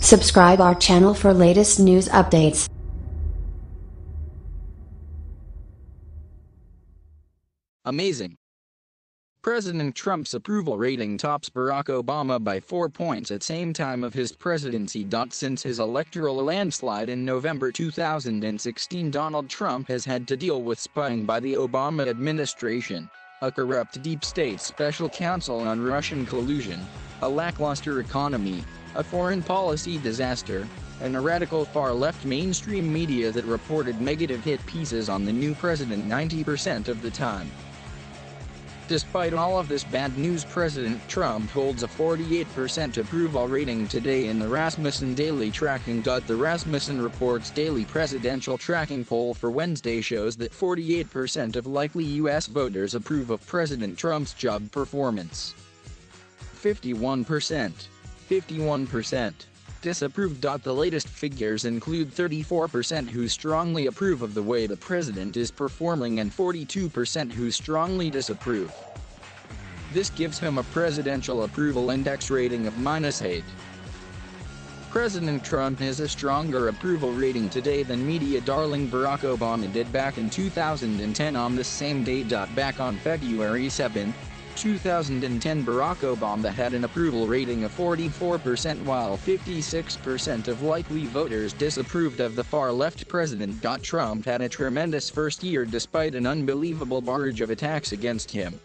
Subscribe our channel for latest news updates. Amazing. President Trump's approval rating tops Barack Obama by four points at same time of his presidency. Since his electoral landslide in November 2016 Donald Trump has had to deal with spying by the Obama administration, a corrupt deep state special counsel on Russian collusion, a lackluster economy, a foreign policy disaster, and a radical far-left mainstream media that reported negative hit pieces on the new president 90% of the time. Despite all of this bad news President Trump holds a 48% approval rating today in the Rasmussen Daily Tracking. The Rasmussen Reports daily presidential tracking poll for Wednesday shows that 48% of likely U.S. voters approve of President Trump's job performance. 51%. 51% disapprove. The latest figures include 34% who strongly approve of the way the president is performing and 42% who strongly disapprove. This gives him a presidential approval index rating of minus 8. President Trump has a stronger approval rating today than media darling Barack Obama did back in 2010 on the same day. Back on February 7, 2010 Barack Obama had an approval rating of 44% while 56% of likely voters disapproved of the far-left president. Trump had a tremendous first year despite an unbelievable barrage of attacks against him.